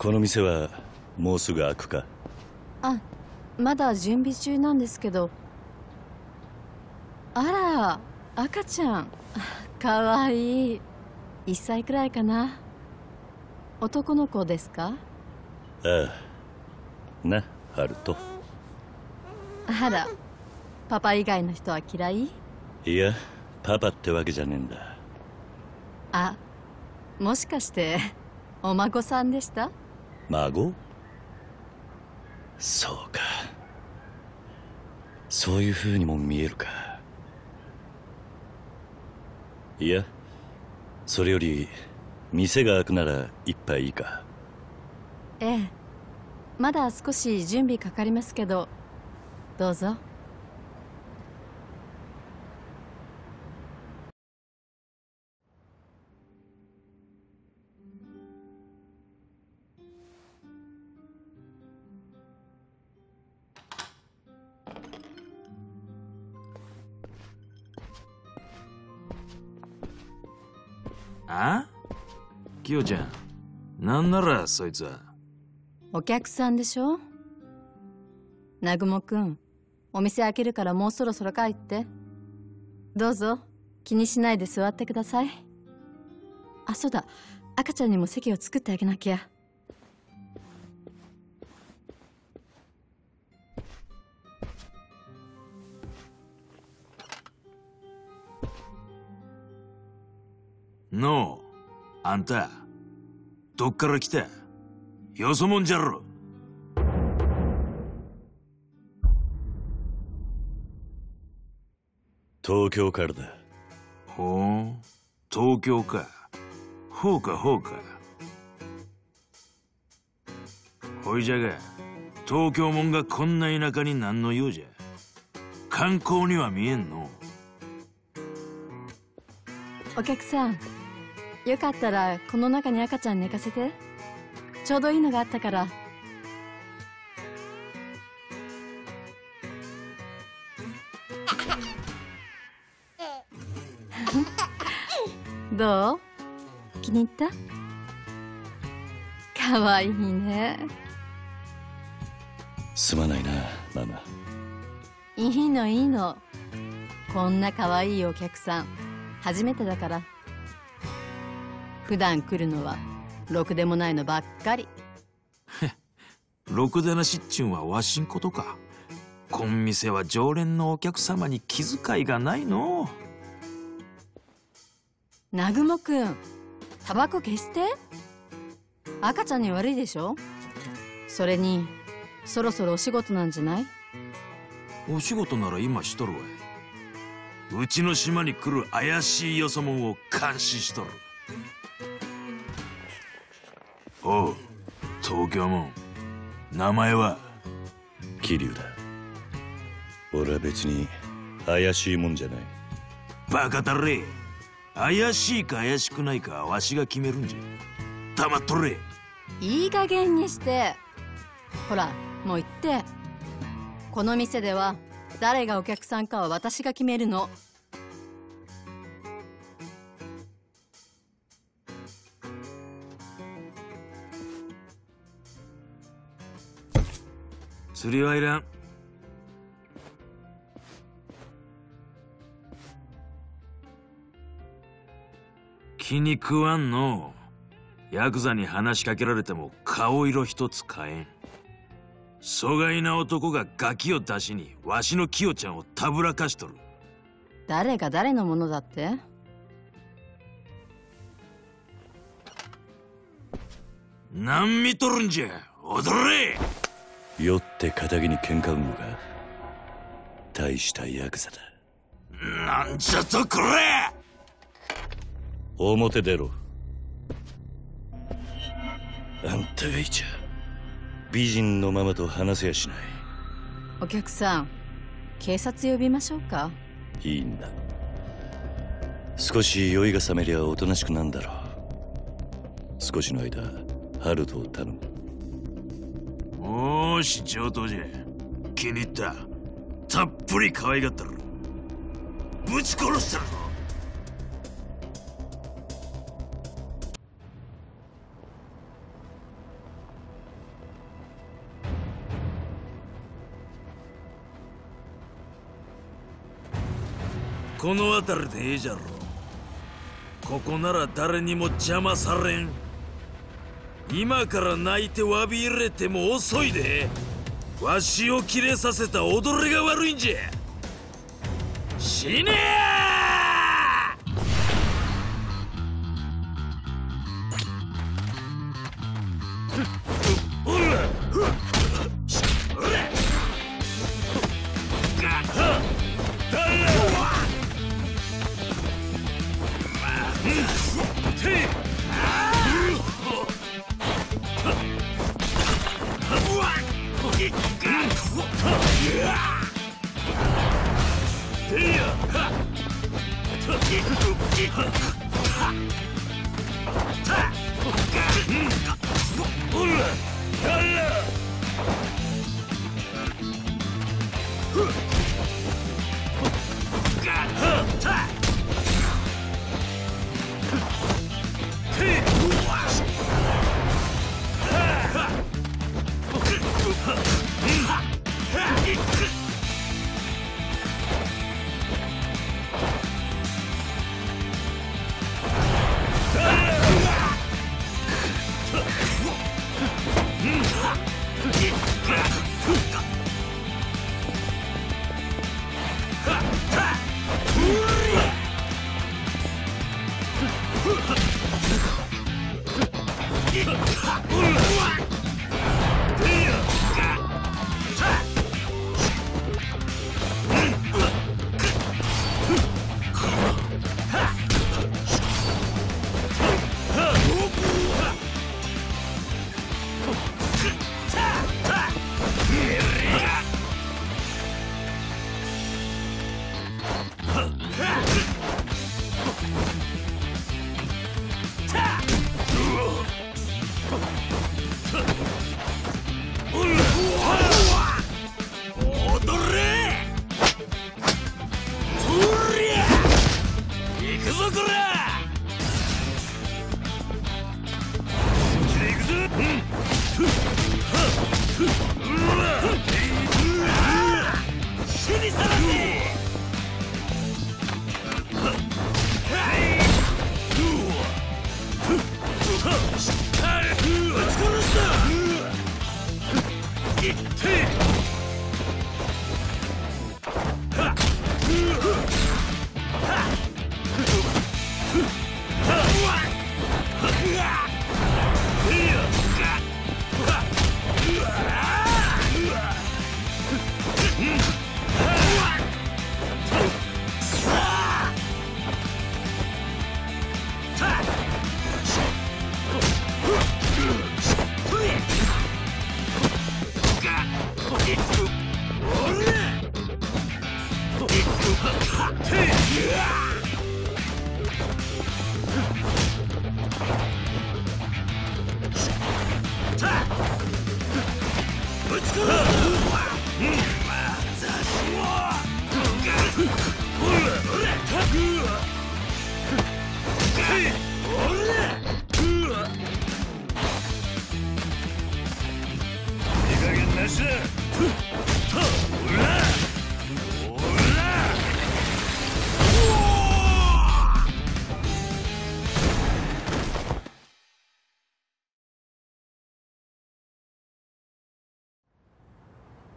この店はもうすぐ開くか？あまだ準備中なんですけど。あら赤ちゃん。かわいい。1歳くらいかな。男の子ですか？ああ。なハルト。あらパパ以外の人は嫌い？いやパパってわけじゃねえんだ。あもしかしてお孫さんでした？孫？そうか。そういうふうにも見えるか。いやそれより店が開くなら一杯いいか。ええ。まだ少し準備かかりますけどどうぞ。キヨちゃん。なんならそいつは。お客さんでしょ？南雲くんお店開けるからもうそろそろ帰って。どうぞ。気にしないで座ってください。あそうだ。赤ちゃんにも席を作ってあげなきゃ。のうあんたどっから来た？よそもんじゃろ。東京からだ。ほう東京か。ほうかほうか。ほいじゃが東京もんがこんな田舎に何の用じゃ。観光には見えんの。お客さんよかったらこの中に赤ちゃん寝かせて。ちょうどいいのがあったから。どう？気に入った？かわいいね。すまないなママ。いいのいいの。こんなかわいいお客さん初めてだから普段来るのはろくでもないのばっかり。ろくでなしっちゅんはわしんことか。こん店は常連のお客様に気遣いがないの。南雲くんタバコ消して。赤ちゃんに悪いでしょ？それにそろそろお仕事なんじゃない？お仕事なら今しとるわい。うちの島に来る怪しいよそ者を監視しとるおう東京もん。名前は？桐生だ俺は別に怪しいもんじゃない。バカたれ。怪しいか怪しくないかはわしが決めるんじゃ。黙っとれ。いい加減にして。ほらもう言って。この店では誰がお客さんかは私が決めるの釣りはいらん。気に食わんの。ヤクザに話しかけられても顔色一つ変えん。疎外な男がガキを出しにわしのキヨちゃんをたぶらかしとる。誰が誰のものだって？何見とるんじゃ。踊れ酔って仇に喧嘩売るのか大したヤクザだ。なんじゃとこれ！表出ろ。あんたがいちゃ美人のママと話せやしない。お客さん警察呼びましょうか？いいんだ。少し酔いが覚めりゃおとなしくなんだろう。少しの間ハルトを頼むし上等じゃ。気に入った。たっぷり可愛がったろ。ぶち殺したぞこの辺りでええじゃろ。ここなら誰にも邪魔されん。今から泣いて詫び入れても遅いで。わしをキレさせた踊りが悪いんじゃ。死ね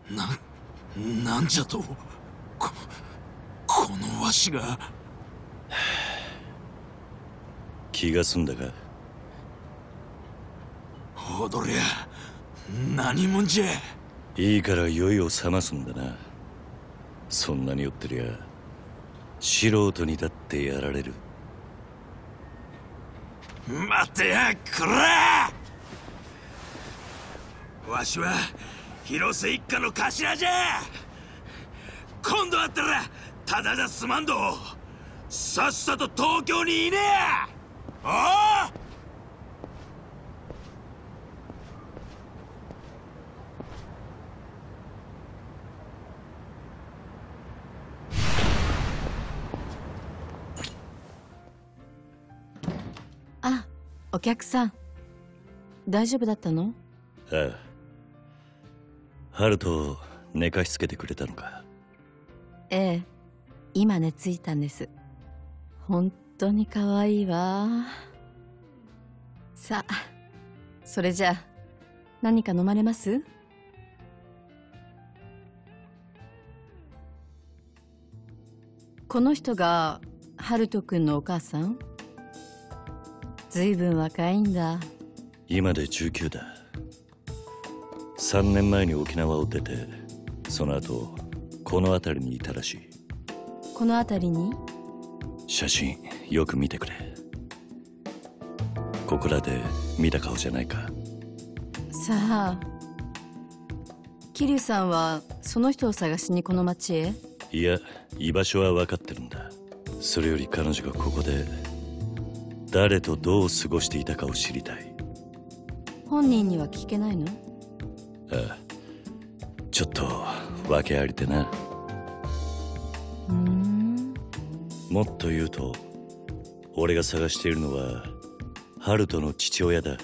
な、なんじゃとこ、このわしが。気が済んだか？踊りゃ何もんじゃ。いいから酔いを覚ますんだな。そんなに酔ってりゃ素人にだってやられる。待てやこらわしは広瀬一家の頭じゃ。今度会ったらただじゃ済まんど。さっさと東京にいねえ。おう。あお客さん。大丈夫だったの？ああハルトを寝かしつけてくれたのか？ええ。今寝ついたんです。本当に可愛いわ。さあそれじゃあ何か飲まれます？この人がハルト君のお母さん？ずいぶん若いんだ。今で19だ3年前に沖縄を出てその後この辺りにいたらしい。この辺りに？写真よく見てくれ。ここらで見た顔じゃないか。さあ桐生さんはその人を探しにこの町へ？いや居場所は分かってるんだ。それより彼女がここで誰とどう過ごしていたかを知りたい。本人には聞けないの？ああちょっと訳ありでな。ん。もっと言うと俺が探しているのはハルトの父親だ。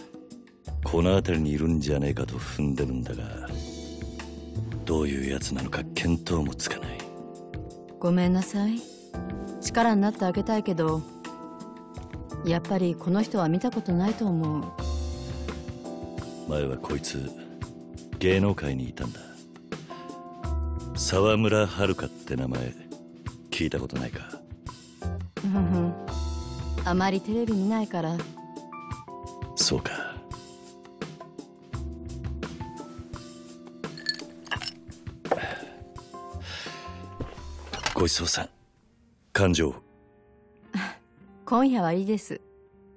この辺りにいるんじゃねえかと踏んでるんだがどういうやつなのか見当もつかない。ごめんなさい。力になってあげたいけどやっぱりこの人は見たことないと思う。前はこいつ芸能界にいたんだ。沢村遥って名前聞いたことないか？ふふん。あまりテレビ見ないから。そうか。ごちそうさん。感情今夜はいいです。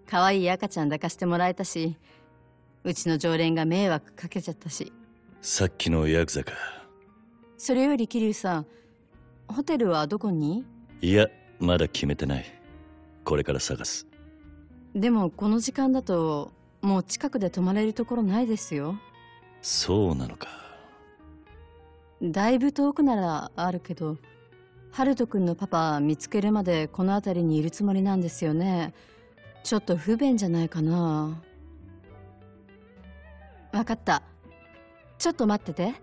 可愛い赤ちゃん抱かしてもらえたしうちの常連が迷惑かけちゃったしさっきのヤクザか。それより桐生さんホテルはどこに？いやまだ決めてない。これから探す。でもこの時間だともう近くで泊まれるところないですよ。そうなのか。だいぶ遠くならあるけどハルト君のパパ見つけるまでこの辺りにいるつもりなんですよね。ちょっと不便じゃないかな。わかったちょっと待ってて。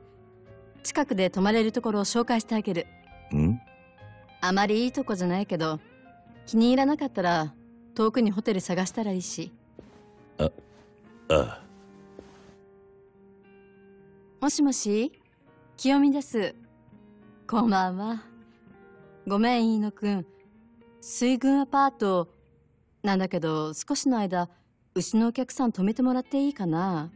近くで泊まれるところを紹介してあげる。ん？あまりいいとこじゃないけど気に入らなかったら遠くにホテル探したらいいし。ああもしもし？清美です。こんばんは。ごめん飯野くん。水軍アパート。なんだけど少しの間うちのお客さん泊めてもらっていいかな？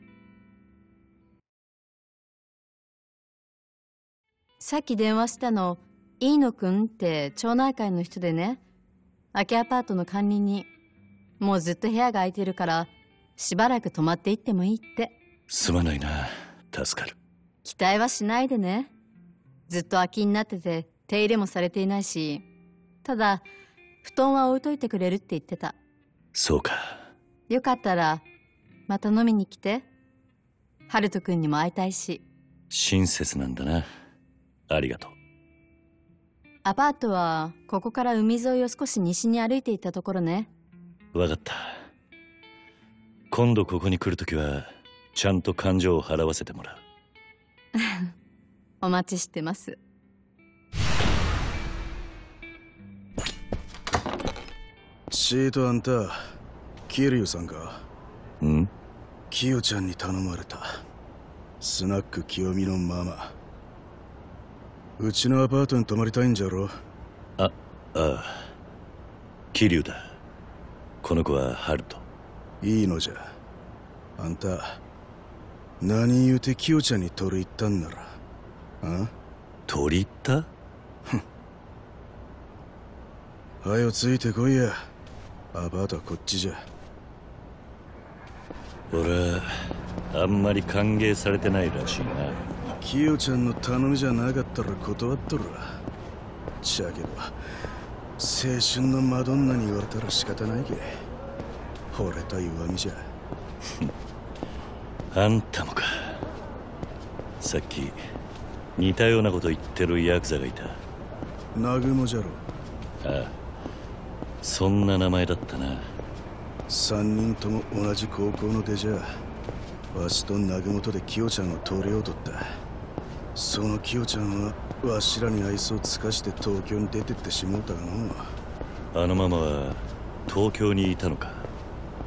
さっき電話したの飯野くんって町内会の人でね。空きアパートの管理人。もうずっと部屋が空いてるからしばらく泊まっていってもいいって。すまないな。助かる。期待はしないでね。ずっと空きになってて手入れもされていないし。ただ布団は置いといてくれるって言ってた。そうか。よかったらまた飲みに来て。ハルト君にも会いたいし。親切なんだなありがとう。アパートはここから海沿いを少し西に歩いていったところね。わかった。今度ここに来るときはちゃんと感情を払わせてもらう。お待ちしてます。シートあんたキリュウさんか？ん？キヨちゃんに頼まれた。スナック清美のママうちのアパートに泊まりたいんじゃろ？あああ。桐生だ。この子はハルト。いいのじゃ。あんた何言うてキヨちゃんに取り入ったんなら？あ？取り入った？はよついてこいや。アパートはこっちじゃ。俺はあんまり歓迎されてないらしいなキヨちゃんの頼みじゃなかったら断っとる。わちゃけど青春のマドンナに言われたら仕方ないけ。惚れた弱みじゃ。あんたもか。さっき似たようなこと言ってるヤクザがいた。南雲じゃろ。ああ。そんな名前だったな。三人とも同じ高校の出じゃ。わしと南雲とでキヨちゃんを取れようとったそのキヨちゃんはわしらに愛想つかして東京に出てってしもうたがのあのママは東京にいたのか。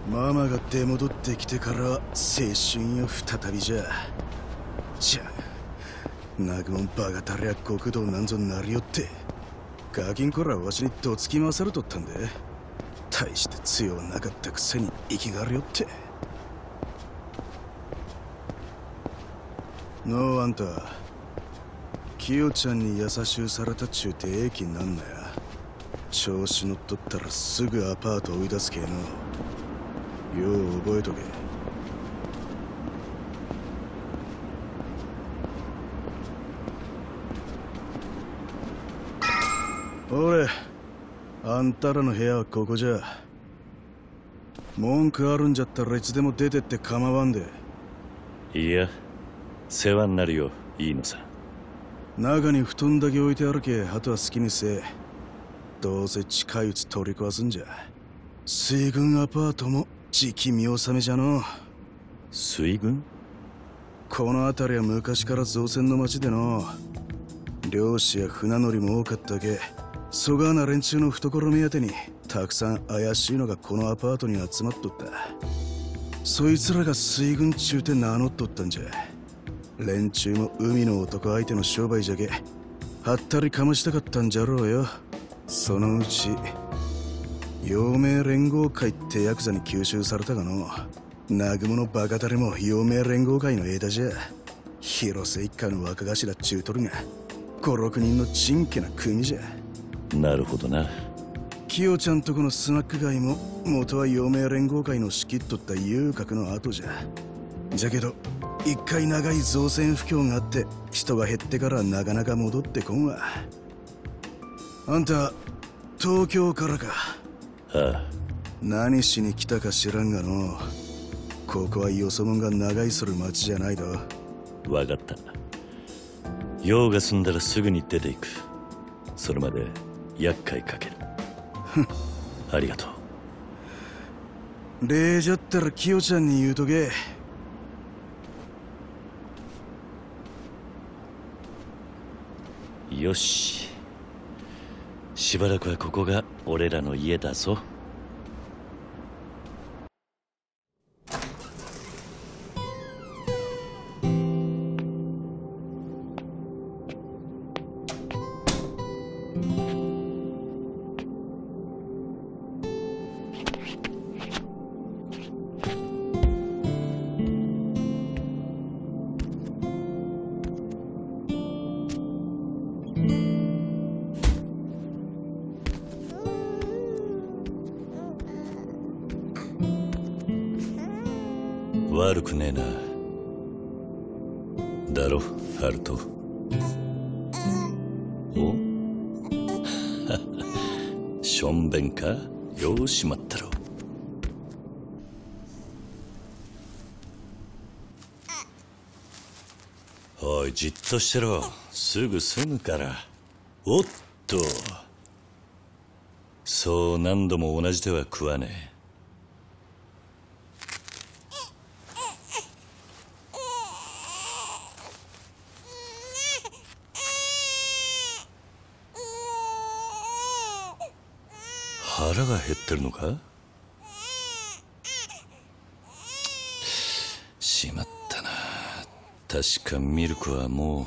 ママが出戻ってきてから青春よ再びじゃ。じゃあナグモンバカたりゃ極道なんぞなりよってガキンコらわしにどつき回されとったんで大して強はなかったくせに生きがるよって。のうあんたキヨちゃんに優しゅうされたちゅうてええ気になんなや。調子乗っとったらすぐアパート追い出すけの。よう覚えとけ。俺あんたらの部屋はここじゃ。文句あるんじゃったらいつでも出てって構わんで。いや世話になるよいいのさ。中に布団だけ置いてあるけあとは好きにせえどうせ近いうち取り壊すんじゃ。水軍アパートも時期見納めじゃの。水軍？この辺りは昔から造船の町での。漁師や船乗りも多かったけそがな連中の懐目当てにたくさん怪しいのがこのアパートに集まっとった。そいつらが水軍中って名乗っとったんじゃ連中も海の男相手の商売じゃけはったりかましたかったんじゃろうよ。そのうち陽明連合会ってヤクザに吸収されたがの。南雲のバカタレも陽明連合会の枝じゃ。広瀬一家の若頭中取るが56人のちんけな組じゃ。なるほどな。キヨちゃんとこのスナック街も元は陽明連合会の仕切っとった遊郭の後じゃ。じゃけど一回長い造船不況があって人が減ってからなかなか戻ってこんわ。あんた東京からか？ああ。何しに来たか知らんがの。ここはよそ者が長居する町じゃないだわかった。用が済んだらすぐに出ていく。それまで厄介かける。ありがとう。礼じゃったらキヨちゃんに言うとけよし。しばらくはここが俺らの家だぞ。くねえなだろハルトおしょんべんかようしまったろおいじっとしてろすぐ済むからおっとそう何度も同じ手は食わねえ腹が減ってるのか？しまったな。確かミルクはもう。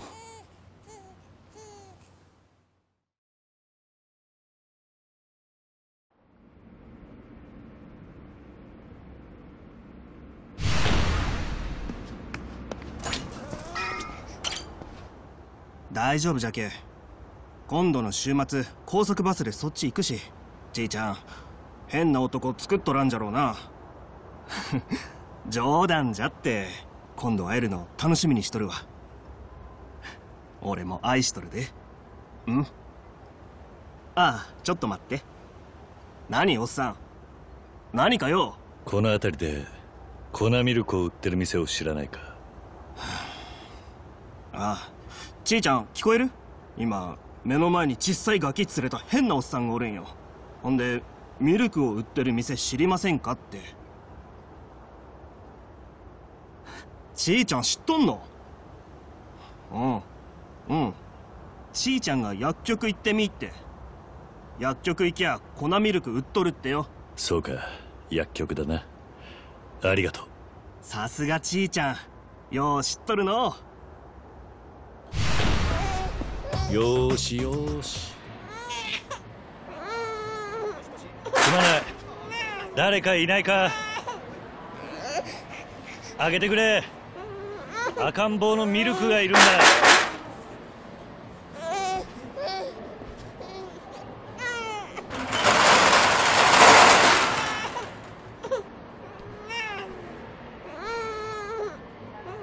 大丈夫じゃけ今度の週末高速バスでそっち行くし。じいちゃん変な男作っとらんじゃろうな。冗談じゃって今度会えるの楽しみにしとるわ。俺も愛しとるで。ん？ああちょっと待って。何おっさん？何かよ？この辺りで粉ミルクを売ってる店を知らないか？ああちいちゃん聞こえる？今目の前に小さいガキ連れた変なおっさんがおるんよほんでミルクを売ってる店知りませんかって。ちいちゃん知っとんの？うんうん。ちーちゃんが薬局行ってみって。薬局行きゃ粉ミルク売っとるってよ。そうか。薬局だな。ありがとう。さすがちーちゃん。よう知っとるの。よーしよーしすまない。誰かいないか。あげてくれ。赤ん坊のミルクがいるんだ。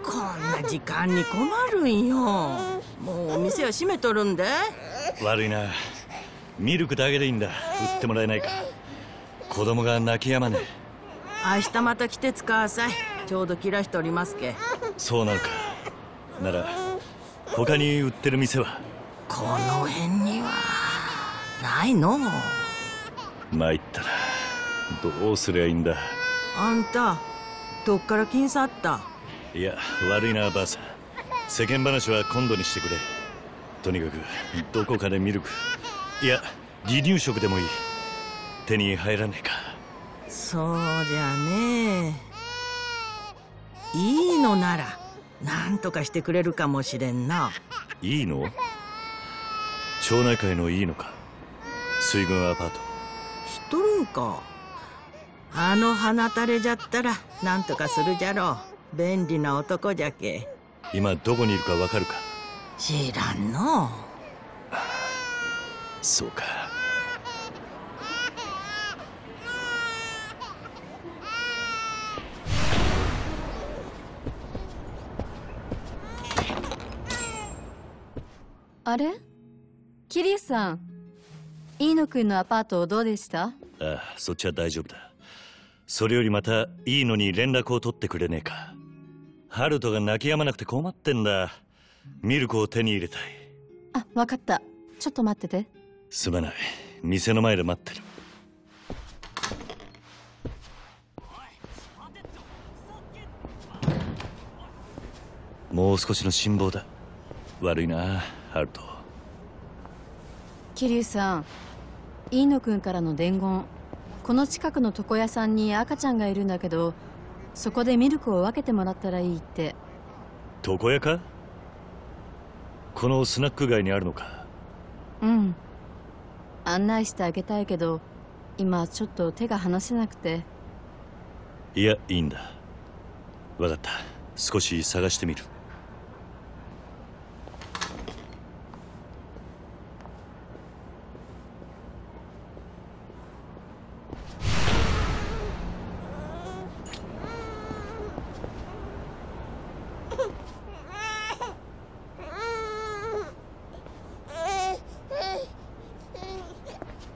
こんな時間に困るんよ。もうお店は閉めとるんで。悪いな。ミルクだけでいいんだ。売ってもらえないか子供が泣き止まねえ。明日また来て使わさい。ちょうど切らしておりますけ。そうなのか。なら他に売ってる店は？この辺には。ないの。参ったなどうすりゃいいんだ？あんたどっから金去った？いや悪いなばあさん。世間話は今度にしてくれ。とにかくどこかでミルク。いや離乳食でもいい手に入らねえか。そうじゃねいいのならなんとかしてくれるかもしれんな。いいの？町内会のいいのか？水軍アパート。知っとるんか？あの鼻垂れじゃったらなんとかするじゃろう。便利な男じゃけ。今どこにいるかわかるか？知らんの。そうかあれ？キリさん飯野くんのアパートどうでした？ああそっちは大丈夫だ。それよりまたいいのに連絡を取ってくれねえか。ハルトが泣き止まなくて困ってんだ。ミルクを手に入れたい。あわかった。ちょっと待ってて。すまない。店の前で待ってる。もう少しの辛抱だ。悪いなハルトキリュウさん飯野くんからの伝言。この近くの床屋さんに赤ちゃんがいるんだけどそこでミルクを分けてもらったらいいって。床屋か？このスナック街にあるのか？うん。案内してあげたいけど今ちょっと手が離せなくて。いやいいんだ。分かった。少し探してみる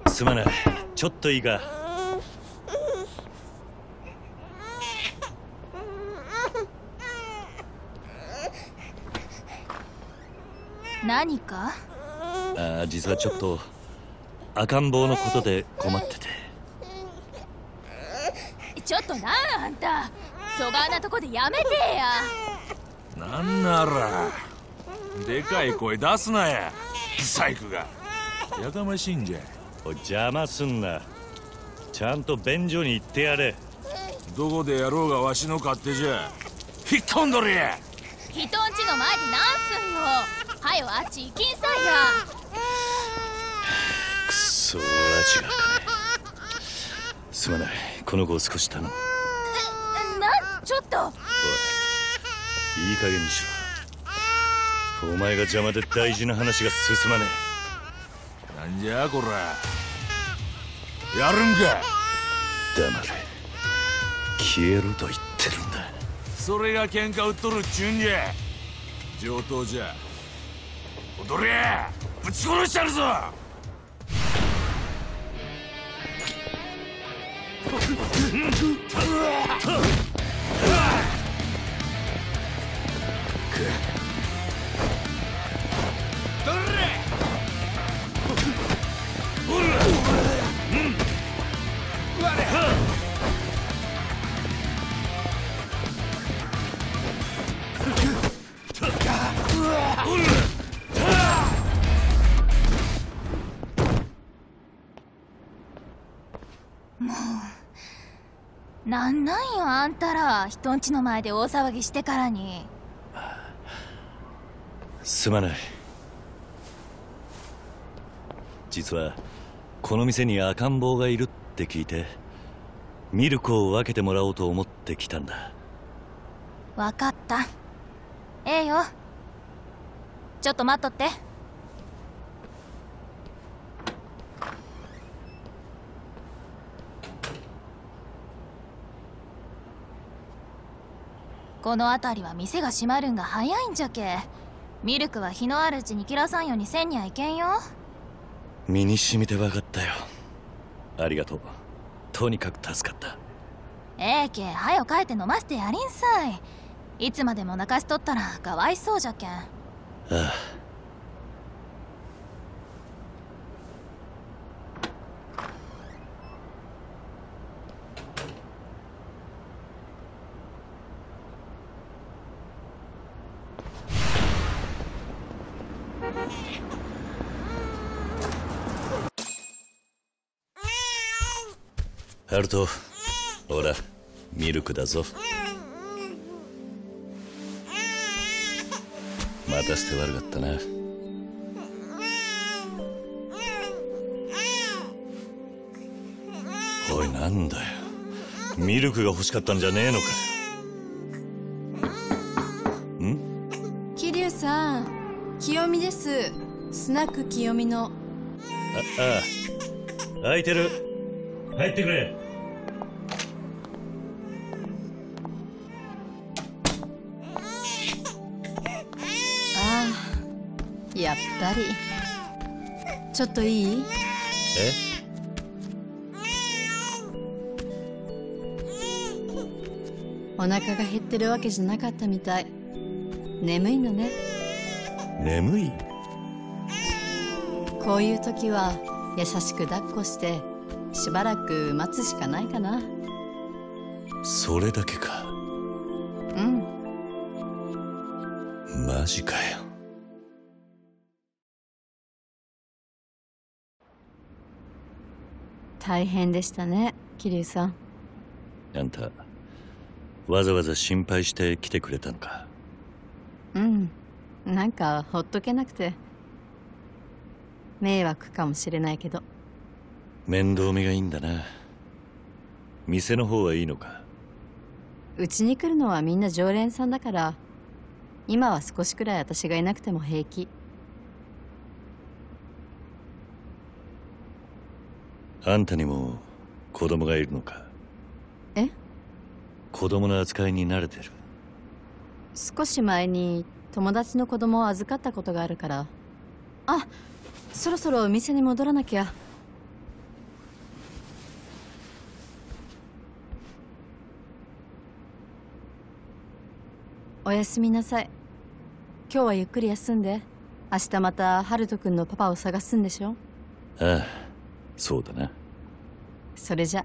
すまないちょっといいか？何か？ああ実はちょっと赤ん坊のことで困ってて。ちょっとなあんた。そがーなとこでやめてや。なんなら。でかい声出すなや。細工が。やかましいんじゃおい邪魔すんな。ちゃんと便所に行ってやれ。どこでやろうがわしの勝手じゃ。引っ飛んどれや。人んちの前でなんすんよ。はよあっち行きんさいやくそ味がかねすまない。この子を少し頼む。なちょっと。おいいい加減にしろ。お前が邪魔で大事な話が進まねなんじゃこらやるんか黙れ。消えると言ってるんだ。それが喧嘩売っとるちゅうんじゃ。上等じゃ。踊れ。ぶち殺しちゃるぞ。う わんなんよあんたら。人んちの前で大騒ぎしてからに。すまない。実はこの店に赤ん坊がいるって聞いてミルクを分けてもらおうと思ってきたんだ。わかった。ええよ。ちょっと待っとってこの辺りは店が閉まるんが早いんじゃけ。ミルクは日のあるうちに切らさんようにせんにはいけんよ。身に染みて分かったよ。ありがとう。とにかく助かった。ええけはよ帰って飲ませてやりんさい。いつまでも泣かしとったらかわいそうじゃけん。ああハルトほらミルクだぞ待たせて悪かったなおいなんだよミルクが欲しかったんじゃねえのかん桐生さん清美ですスナック清美のあああ空いてる入ってくれあやっぱりちょっといい？え？お腹が減ってるわけじゃなかったみたい。眠いのね。眠い？こういう時は優しく抱っこしてしばらく待つしかないかな。それだけか。うん。マジかよ大変でしたね桐生さん。あんたわざわざ心配して来てくれたのか？うん。なんかほっとけなくて。迷惑かもしれないけど。面倒見がいいんだな。店の方はいいのか？うちに来るのはみんな常連さんだから今は少しくらい私がいなくても平気あんたにも子供がいるのか？え？子供の扱いに慣れてる？少し前に友達の子供を預かったことがあるから。あそろそろお店に戻らなきゃ。おやすみなさい。今日はゆっくり休んで。明日またハルト君のパパを探すんでしょ？ああそうだなそれじゃ。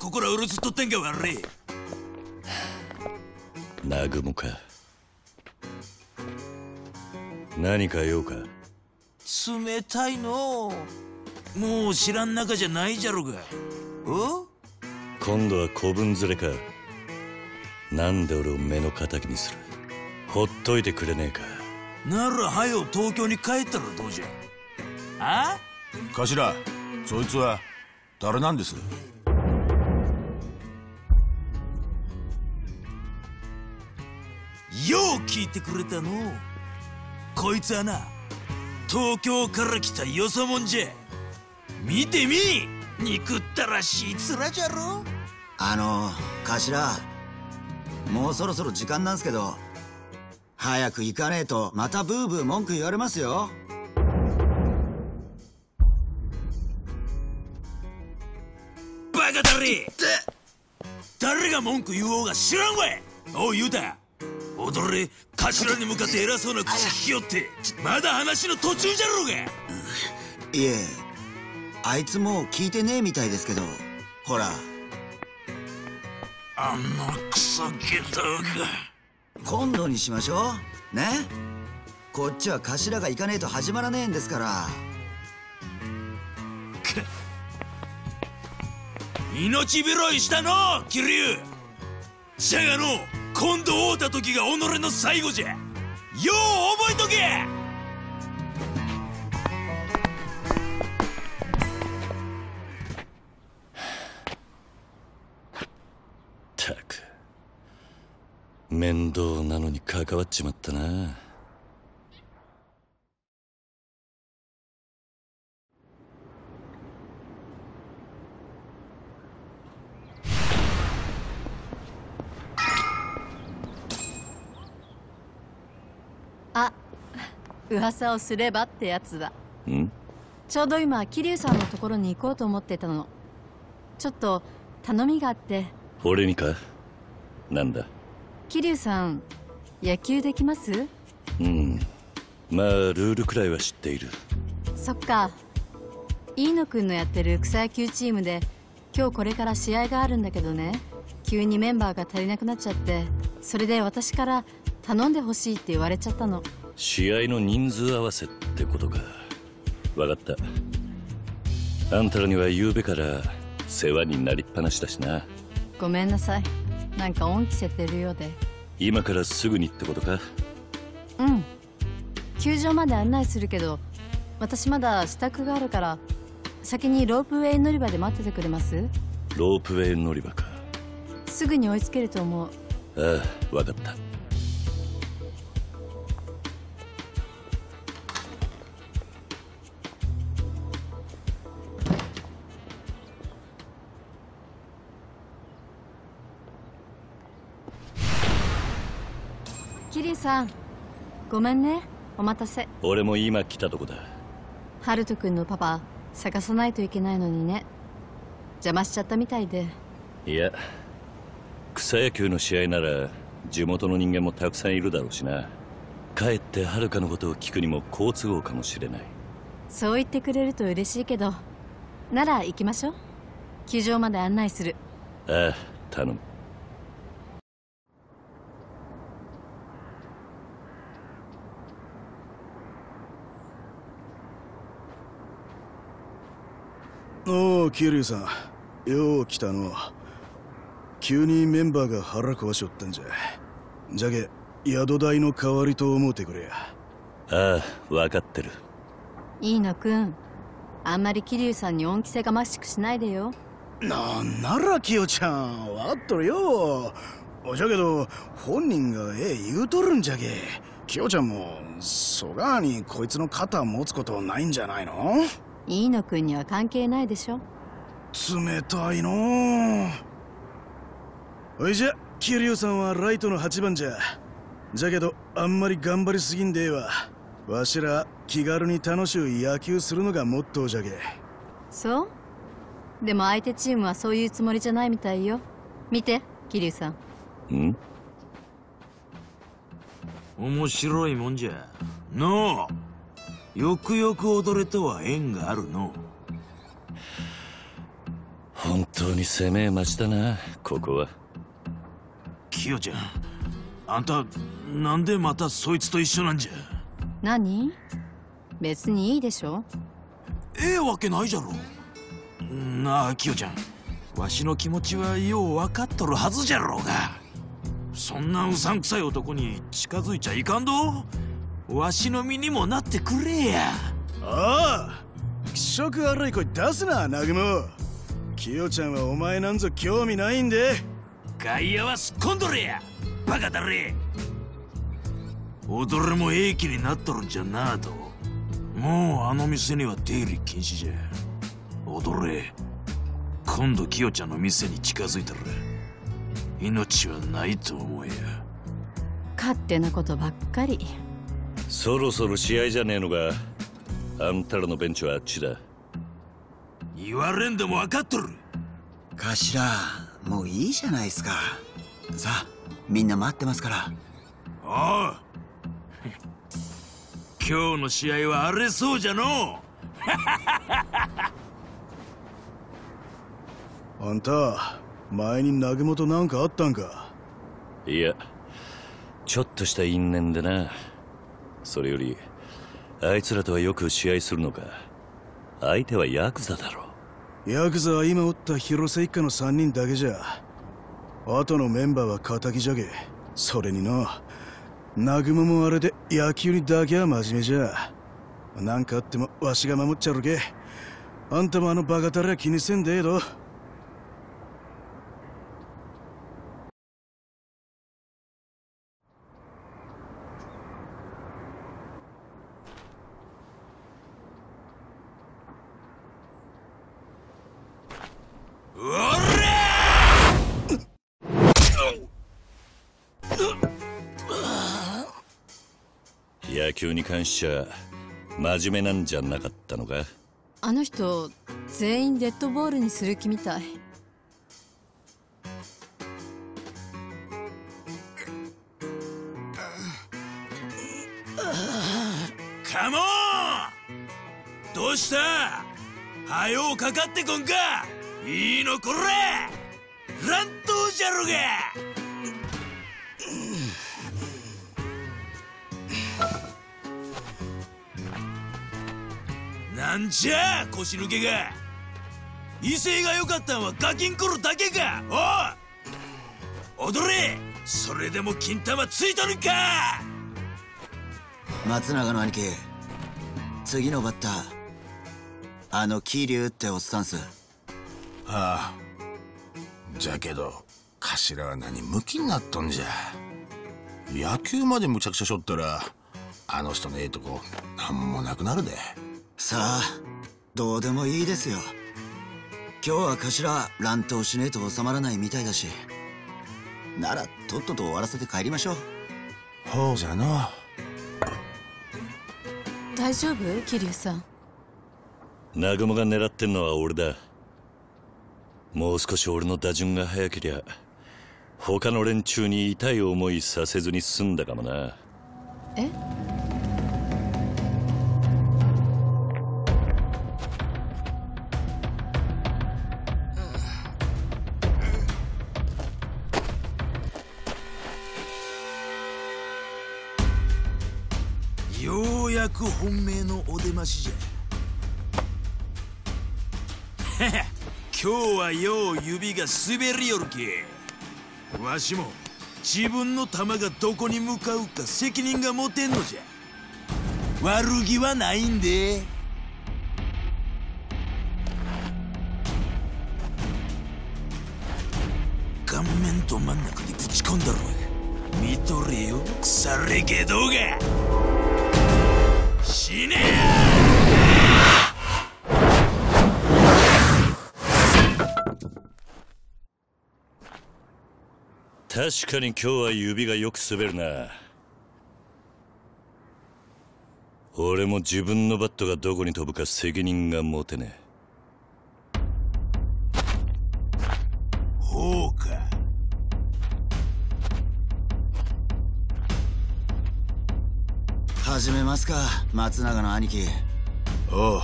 まだここらうろつっとってんか悪い。南雲か。何か用か？冷たいの。うもう知らん中じゃないじゃろが。お？今度は子分連れか。なんで俺を目の敵にする？ほっといてくれねえか。ならはよ東京に帰ったらどうじゃ。あ？頭そいつは誰なんです？聞いてくれたの？うこいつはな東京から来たよそもんじゃ。見てみ憎ったらしい面じゃろ。あの頭もうそろそろ時間なんすけど早く行かねえとまたブーブー文句言われますよ。バカだれ。誰が文句言おうが知らんわい。おう言うた踊れ。頭に向かって偉そうな口聞きよって。まだ話の途中じゃろうが。いえあいつもう聞いてねえみたいですけどほら。あのクソゲタが。今度にしましょう。ね？こっちは頭が行かねえと始まらねえんですから。命拾いしたの桐生。じゃがの今度会うた時が己の最後じゃ。よう覚えとけ。たく。面倒なのに関わっちまったな。噂をすればってやつだ。ん？ちょうど今桐生さんのところに行こうと思ってたの。ちょっと頼みがあって。俺にか？なんだ？桐生さん野球できます？うん。まあルールくらいは知っている。そっか。飯野くんのやってる草野球チームで今日これから試合があるんだけどね。急にメンバーが足りなくなっちゃってそれで私から頼んでほしいって言われちゃったの試合の人数合わせってことか。分かった。あんたらには昨べから世話になりっぱなしだしな。ごめんなさい。なんか恩着せてるようで。今からすぐにってことか。うん。球場まで案内するけど私まだ支度があるから先にロープウェイ乗り場で待っててくれます？ロープウェイ乗り場か。すぐに追いつけると思う。ああ分かったさん。ごめんね。お待たせ。俺も今来たとこだ。ハルト君のパパ探さないといけないのにね。邪魔しちゃったみたいで。いや草野球の試合なら地元の人間もたくさんいるだろうしな。かえってはるかのことを聞くにも好都合かもしれない。そう言ってくれると嬉しいけど。なら行きましょう。球場まで案内する。ああ頼む桐生さん。よう来たの。急にメンバーが腹壊しおったんじゃ。じゃけ宿代の代わりと思うてくれや。ああ分かってる。い野くん。あんまり桐生さんに恩着せがましくしないでよ。なんならキヨちゃんわっとるよ。じゃけど本人がええ言うとるんじゃけ。キヨちゃんもそがーにこいつの肩持つことないんじゃないの？い野くんには関係ないでしょ冷たいのおいじゃ桐生さんはライトの8番じゃ。じゃけどあんまり頑張りすぎんでええわ。わしら気軽に楽しゅう野球するのがモットーじゃけ。そう？でも相手チームはそういうつもりじゃないみたいよ。見て桐生さん。ん？面白いもんじゃ。のう。よくよく踊れとは縁があるの本当に狭え町だなここは。キヨちゃんあんたなんでまたそいつと一緒なんじゃ？何？別にいいでしょ。ええわけないじゃろ。なあキヨちゃんわしの気持ちはよう分かっとるはずじゃろうが。そんなうさんくさい男に近づいちゃいかんど。わしの身にもなってくれや。ああ気色悪い声出すな南雲キヨちゃんはお前なんぞ興味ないんで。外野はすっこんどれや。バカだれ踊れも英気になっとるんじゃなあと。もうあの店には出入り禁止じゃ。踊れ。今度キヨちゃんの店に近づいたら。命はないと思えや。勝手なことばっかり。そろそろ試合じゃねえのか。あんたらのベンチはあっちだ言われんでも分かっとる。頭もういいじゃないですか。さあみんな待ってますから。おう。今日の試合は荒れそうじゃの あんた前に南雲となんかあったんか？いやちょっとした因縁でな。それよりあいつらとはよく試合するのか。相手はヤクザだろヤクザは今おった広瀬一家の3人だけじゃ。後のメンバーは敵じゃけ。それにな南雲もあれで野球にだけは真面目じゃ。何かあってもわしが守っちゃるけ。あんたもあのバカたれは気にせんでええど。野球に関しちゃ真面目なんじゃなかったのか？あの人全員デッドボールにする気みたい。カモン！どうした？はようかかってこんか？いいのこれ乱闘じゃろがなんじゃ腰抜けが。威勢が良かったんはガキンコロだけか。おい踊れ。それでも金玉ついとるか。松永の兄貴次のバッターあの桐生っておっさんす。ああ。じゃけど頭は何ムキになっとんじゃ。野球までむちゃくちゃしょったらあの人のええとこなんもなくなるでさあどうでもいいですよ。今日は頭乱闘しねえと収まらないみたいだし。ならとっとと終わらせて帰りましょう。ほうじゃの。大丈夫？桐生さん。南雲が狙ってんのは俺だ。もう少し俺の打順が早けりゃ他の連中に痛い思いさせずに済んだかもな。え？く本命のお出ましじゃ。今日はよう指が滑りよるけ。わしも自分の球がどこに向かうか責任が持てんのじゃ。悪気はないんで。顔面ど真ん中にぶち込んだろ見とれよ腐れけどが。死ね確かに今日は指がよく滑るな。俺も自分のバットがどこに飛ぶか責任が持てねえ。ほうか。始めますか松永の兄貴。おう。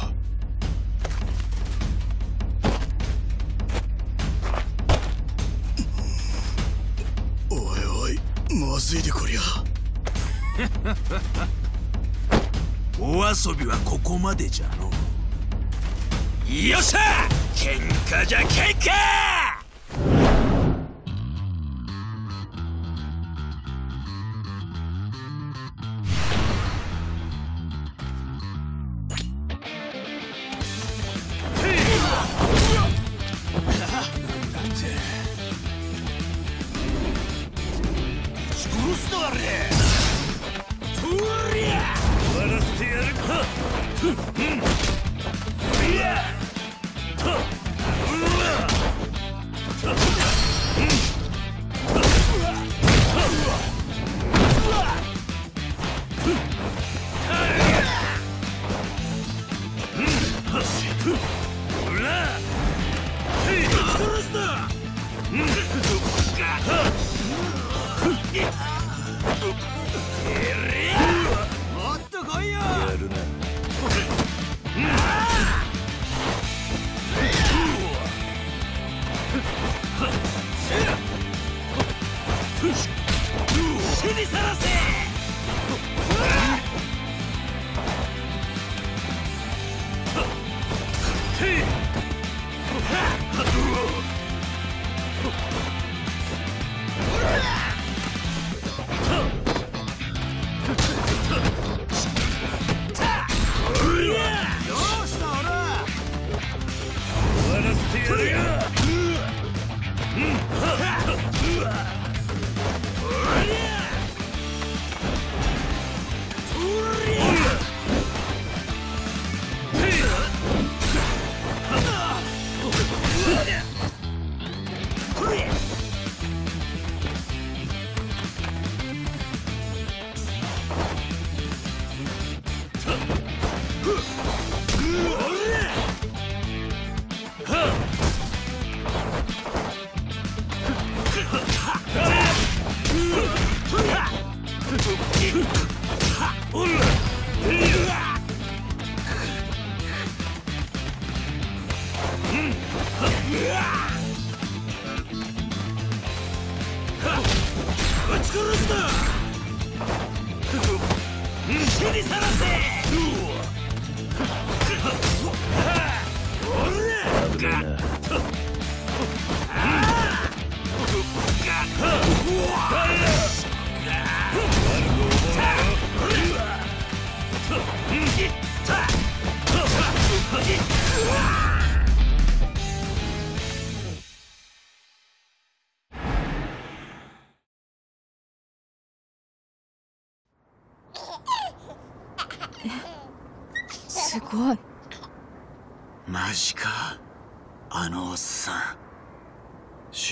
おいおいまずいでこりゃ。お遊びはここまでじゃの。よっしゃ!喧嘩じゃ喧嘩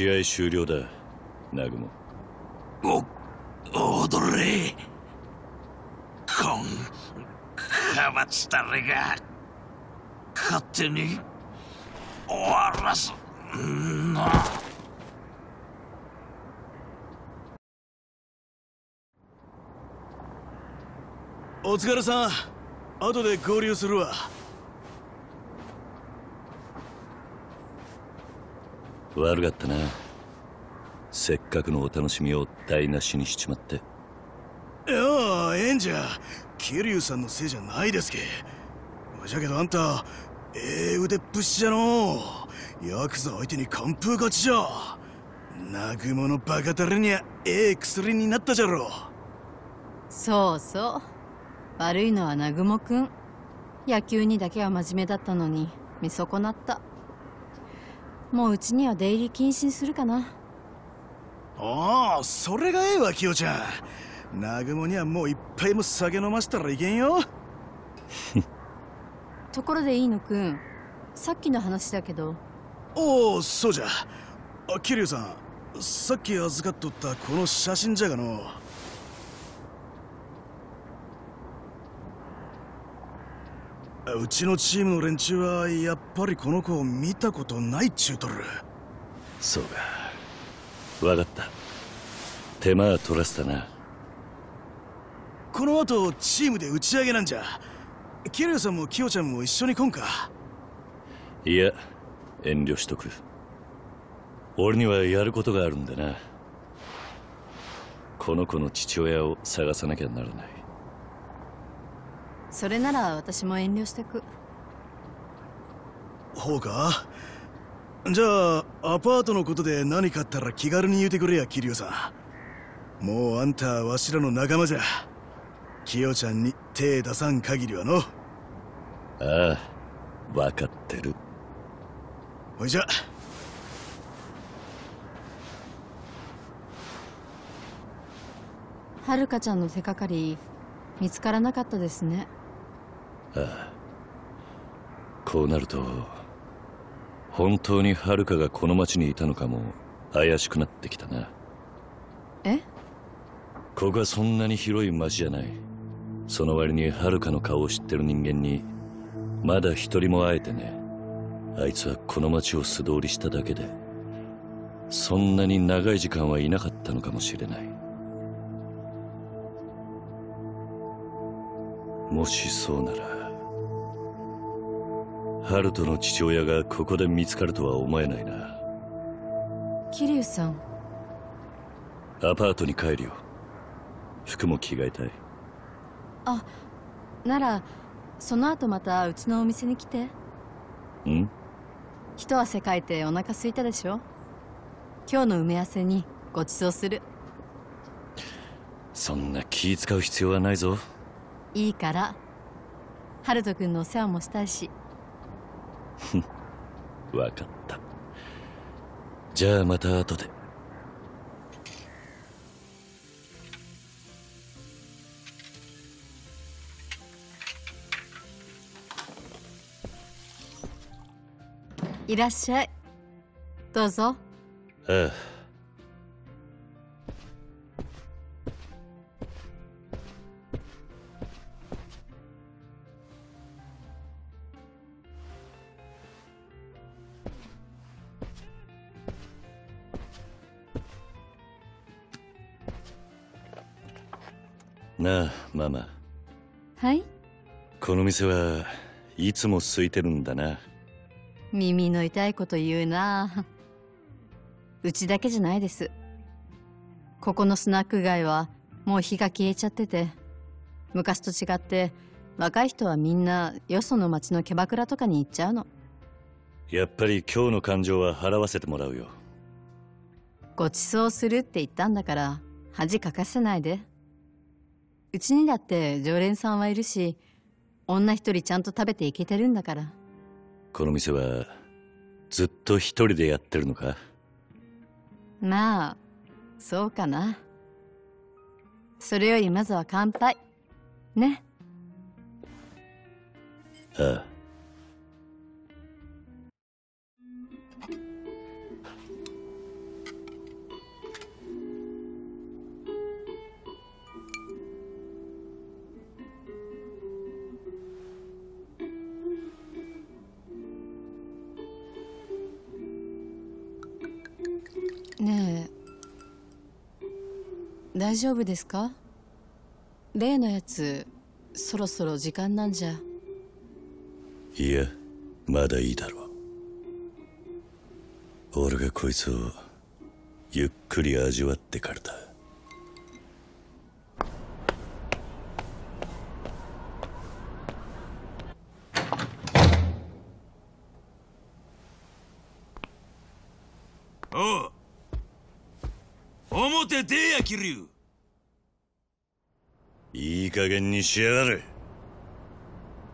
試合終了だ。南雲お踊れ。こんかばつたれが。勝手に終わらす。ん。なお疲れさん。後で合流するわ悪かったな。せっかくのお楽しみを台無しにしちまって。いやええんじゃ桐生さんのせいじゃないですけ。じゃけどあんたええ腕っぷしじゃの。ヤクザ相手に完封勝ちじゃ。南雲のバカタレにゃええ薬になったじゃろ。そうそう。悪いのは南雲くん。野球にだけは真面目だったのに見損なったもううちには出入り禁止にするかな。ああそれがええわキヨちゃん。南雲にはもう一杯も酒飲ませたらいけんよ。ところでいいのくんさっきの話だけど。おおそうじゃ。あ桐生さんさっき預かっとったこの写真じゃがのうちのチームの連中はやっぱりこの子を見たことないっちゅうとるそうか。分かった。手間は取らせたな。この後チームで打ち上げなんじゃ。桐生さんもキヨちゃんも一緒に来んか。いや遠慮しとく。俺にはやることがあるんだな。この子の父親を探さなきゃならないそれなら私も遠慮してく。ほうか。じゃあアパートのことで何かあったら気軽に言うてくれや桐生さん。もうあんたはわしらの仲間じゃ。キヨちゃんに手出さん限りはの。ああ分かってる。ほいじゃ。はるかちゃんの手がかり見つからなかったですねああ。こうなると本当にはるかがこの町にいたのかも怪しくなってきたな。え？ここはそんなに広い町じゃない。その割にはるかの顔を知ってる人間にまだ一人も会えてね。あいつはこの町を素通りしただけでそんなに長い時間はいなかったのかもしれない。もしそうならハルトの父親がここで見つかるとは思えないな。桐生さん。アパートに帰るよ。服も着替えたい。あならその後またうちのお店に来て。ん？一汗かいてお腹空いたでしょ？今日の埋め合わせにごちそうする。そんな気使う必要はないぞ。いいから。ハルト君のお世話もしたいし わかった。じゃあまた後で。いらっしゃい。どうぞ。ああの店はいつも空いてるんだな。耳の痛いこと言うな。うちだけじゃないです。ここのスナック街はもう火が消えちゃってて。昔と違って若い人はみんなよその町のキャバクラとかに行っちゃうの。やっぱり今日の感情は払わせてもらうよ。ごちそうするって言ったんだから恥かかせないで。うちにだって常連さんはいるし女一人ちゃんと食べていけてるんだから。この店はずっと一人でやってるのか？まあそうかな。それよりまずは乾杯。ね。ああ大丈夫ですか？例のやつそろそろ時間なんじゃ。いやまだいいだろう。俺がこいつをゆっくり味わってからだ。おう。表出えや桐生加減にしやがれ。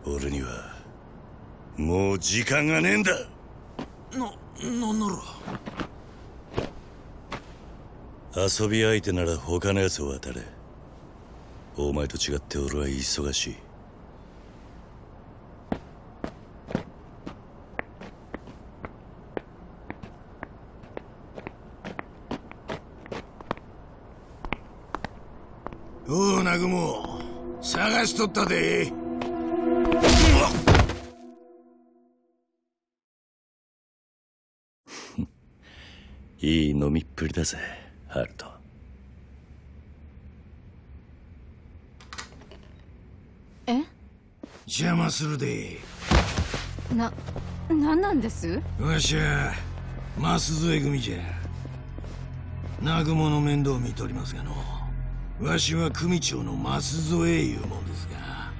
俺にはもう時間がねえんだ。な、なんなら。遊び相手なら他の奴を当たれ。お前と違って俺は忙しいおう、ナグモ。探しとったで。いい飲みっぷりだぜハルトえ？邪魔するで。な何なんです？わしは、マス添え組じゃ。南雲の面倒を見とりますがの。わしは組長のマス添えいうもんですが。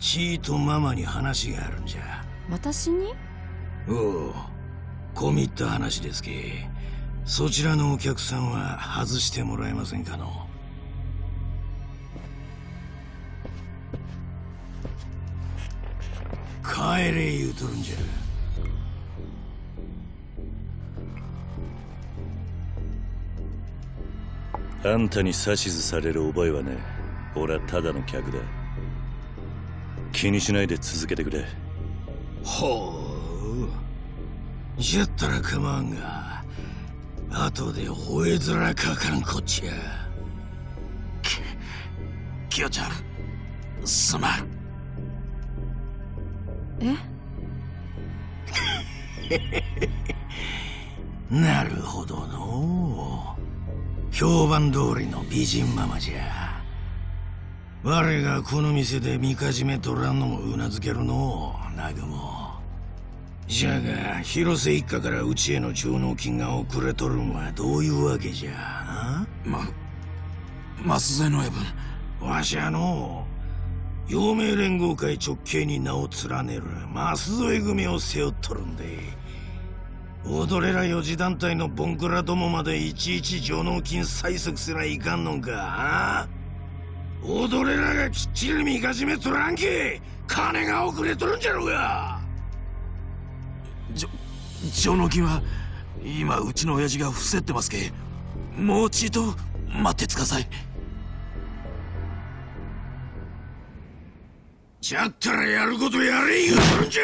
チーとママに話があるんじゃ。私に？おう、込み入った話ですけ。そちらのお客さんは外してもらえませんかの？帰れ言うとるんじゃ。あんたに指図される覚えはね俺はただの客だ。気にしないで続けてくれ。ほう。じゃったら構わんが、後で吠え面かかんこっちゃ。キヨちゃんすまん。え？なるほどのう評判通りの美人ママじゃ。我がこの店でみかじめとらんのもうなずけるのうナグモじゃが広瀬一家からうちへの上納金が遅れとるんはどういうわけじゃあ？まマスゼの親分わしはのう陽明連合会直系に名を連ねるマス添え組を背負っとるんで踊れら四次団体のボンクラどもまでいちいち上納金催促せないかんのんかあ？踊れらがきっちりみかじめとらんけ金が遅れとるんじゃろうが。じょ上納金は今うちの親父が伏せってますけ。もうちいと待ってつかさい。じゃったらやることやれ言うとるんじゃ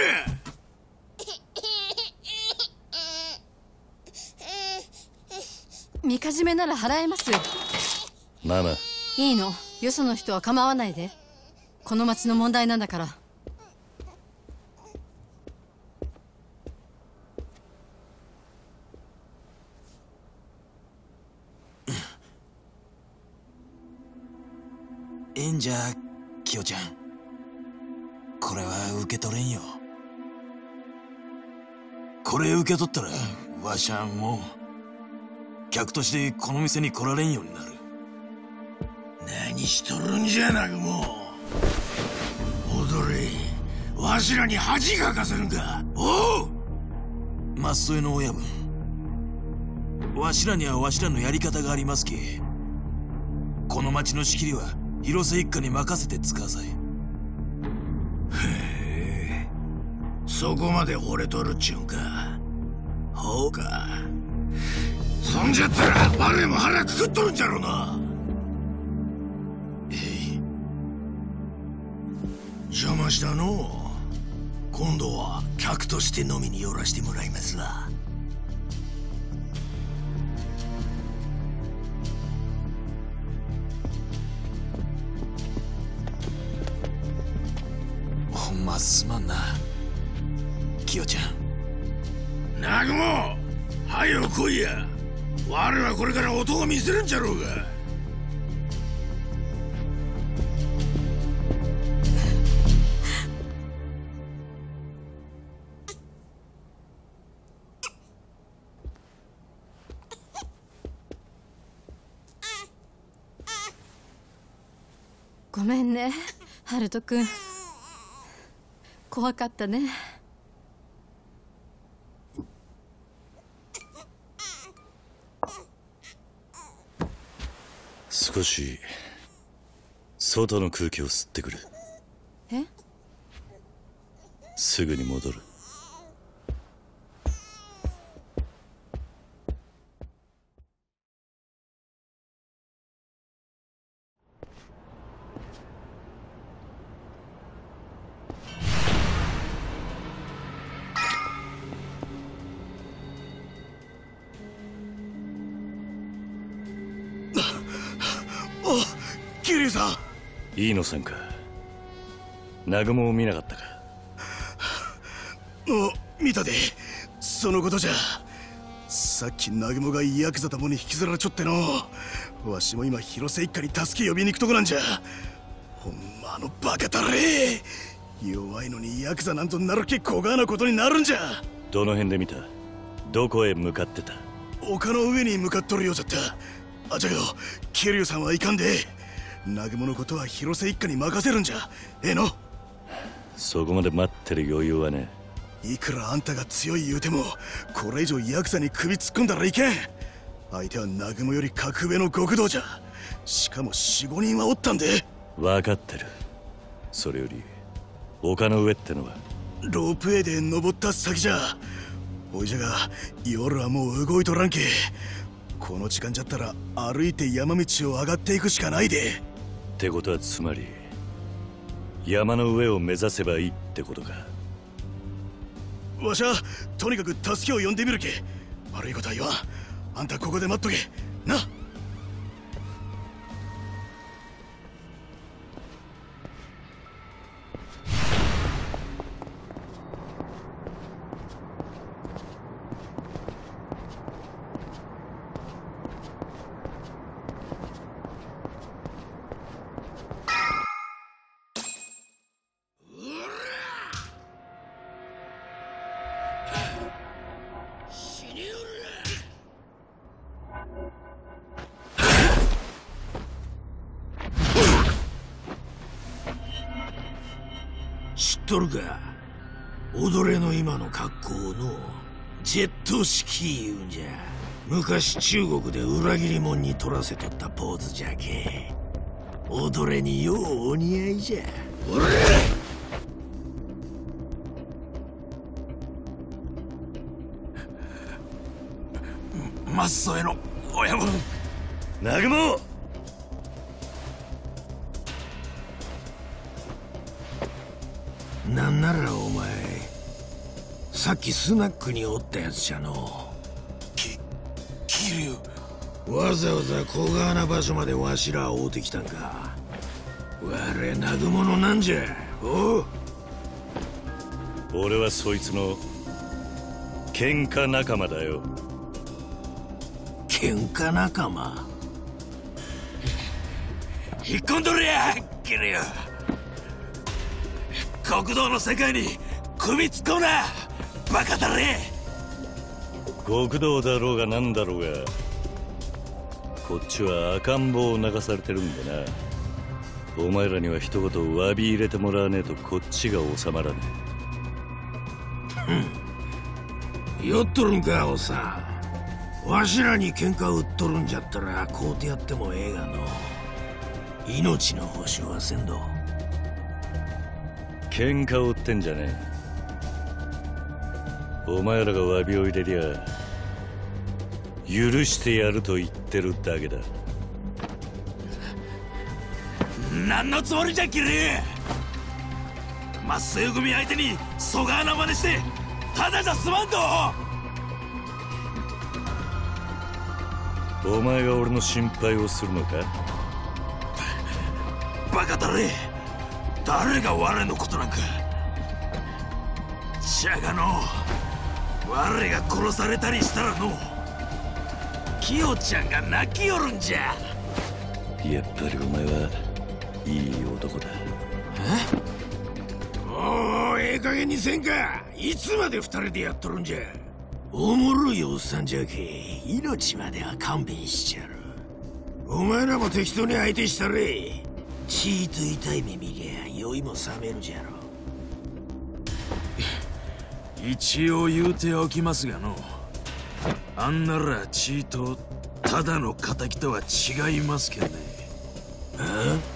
みかじめなら払えます。ママいいの。よその人は構わないで。この町の問題なんだから。ええんじゃキヨちゃん。これは受け取れんよ。これ受け取ったらわしはもう客としてこの店に来られんようになる。何しとるんじゃなぐも踊れ。わしらに恥かかせるんか。おう。マスの親分。わしらにはわしらのやり方がありますけこの町の仕切りは広瀬一家に任せてつかさい。そこまで惚れとるっちゅうんか。ほうかそんじゃったら我も腹くくっとるんじゃろうな邪魔したの？う今度は客として飲みに寄らしてもらいますわ。ほんますまんな。キヨちゃん。南雲はよ来いや我はこれから男見せるんじゃろうが。ごめんねハルト君。怖かったね。少し外の空気を吸ってくるえ？すぐに戻るんいいのさんか。南雲を見なかったか。お見たで。そのことじゃ。さっき南雲がヤクザどもに引きずられちょっての。わしも今広瀬一家に助け呼びに行くとこなんじゃ。ほんまあのバカだれ。弱いのにヤクザなんとなるけ小川なことになるんじゃ。どの辺で見た？どこへ向かってた？丘の上に向かっとるようじゃった。あじゃけど桐生さんはいかんで南雲のことは広瀬一家に任せるんじゃ。ええの。そこまで待ってる余裕はねいくらあんたが強い言うてもこれ以上ヤクザに首突っ込んだらいけん。相手は南雲より格上の極道じゃ。しかも四五人はおったんで。分かってる。それより丘の上ってのは？ロープウェイで登った先じゃ。おいじゃが夜はもう動いとらんけ。この時間じゃったら歩いて山道を上がっていくしかないでってことはつまり山の上を目指せばいいってことか。わしゃとにかく助けを呼んでみるけ悪いことは言わん。あんたここで待っとけ。な。っ昔中国で裏切り者に取らせとったポーズじゃけ踊れにようお似合いじゃ。おれまっそへの親分。南雲。なんならお前さっきスナックにおったやつじゃのき桐生わざわざ小川な場所までわしら会うてきたんか。我なぐものなんじゃ。おう。俺はそいつの喧嘩仲間だよ。喧嘩仲間？引っ込んどれやキリよ国道の世界に首突っ込むなバカだれ極道だろうが何だろうがこっちは赤ん坊を流されてるんでな。お前らには一言詫び入れてもらわねえとこっちが収まらね 酔っとるんかおっさん。わしらに喧嘩売っとるんじゃったら買うてやってもええがの。命の保証はせんど。え喧嘩を売ってんじゃねえお前らが詫びを入れりゃ許してやると言ってるだけだ。何のつもりじゃキリまっすぐ組相手にそが穴までしてただじゃ済まんと。お前が俺の心配をするのか。バカだれ。誰が我のことなんか。じゃがの我が殺されたりしたらのキヨちゃんが泣きよるんじゃ。やっぱりお前はいい男だ。おおええ加減にせんか。いつまで二人でやっとるんじゃ。おもろいおっさんじゃけ命までは勘弁しちゃる。お前らも適当に相手したれ。チーと痛い目見りゃ酔いも冷めるじゃろ一応言うておきますがの。あんならチートただの敵とは違いますけどね。あ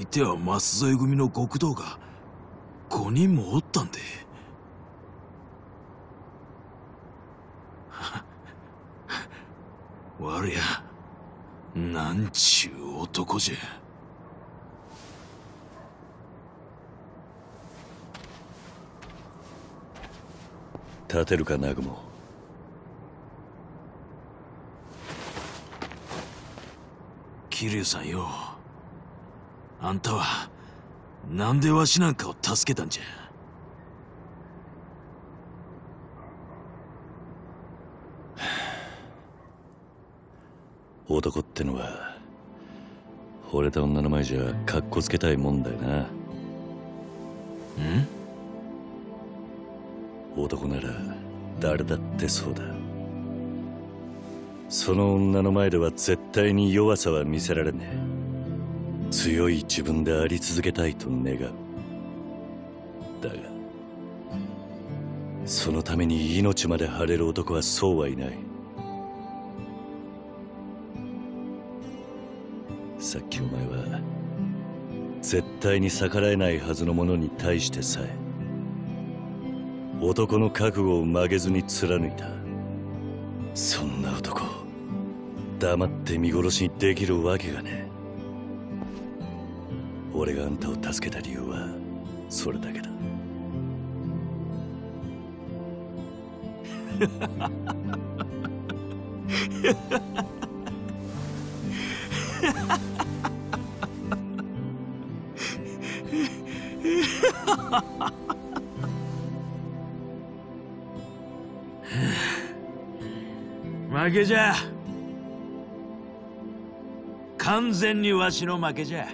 相手は舛添組の極道が5人もおったんで。我りゃなんちゅう男じゃ。立てるか南雲。桐生さんよあんたはなんでわしなんかを助けたんじゃ？男ってのは惚れた女の前じゃカッコつけたいもんだよな。ん？男なら誰だってそうだ。その女の前では絶対に弱さは見せられね強い自分であり続けたいと願う。だがそのために命まで張れる男はそうはいない。さっきお前は絶対に逆らえないはずのものに対してさえ男の覚悟を曲げずに貫いた。そんな男を黙って見殺しにできるわけがねえ。俺があんたを助けた理由はそれだけだ。負けじゃ。完全にわしの負けじゃ。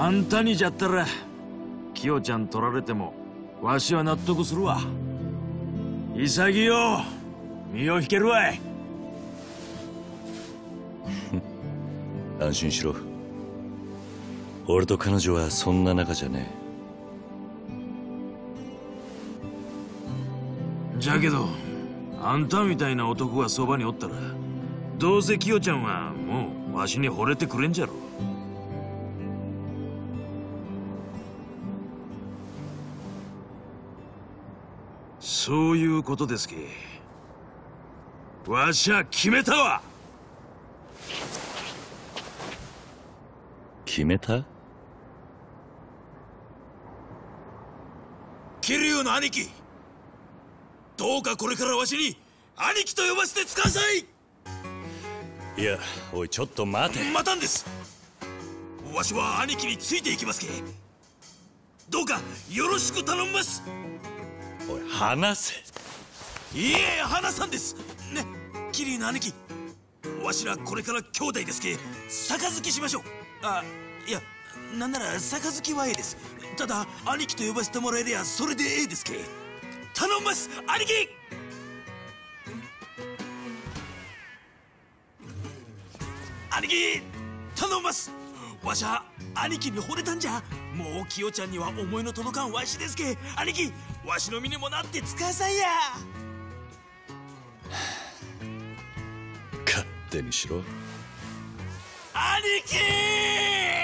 あんたにじゃったらキヨちゃん取られてもわしは納得するわ。潔身を引けるわい。安心しろ。俺と彼女はそんな仲じゃねえ。じゃけどあんたみたいな男がそばにおったらどうせキヨちゃんはもうわしに惚れてくれんじゃろそういうことですけわしゃ決めたわ。決めた？桐生の兄貴。どうかこれからわしに兄貴と呼ばせてください。いやおいちょっと待て。待たんです。わしは兄貴についていきますけどうかよろしく頼みますおい話せ。いえ話さんです。ね桐生の兄貴。わしらこれから兄弟ですけ。杯しましょう。あいやなんなら杯はええです。ただ兄貴と呼ばせてもらえりゃそれでええですけ。頼みます兄貴。兄貴頼みます。わしゃ兄貴に惚れたんじゃ。もうキヨちゃんには思いの届かんわしですけ。兄貴わしの身にもなって使えさいや。勝手にしろ。兄貴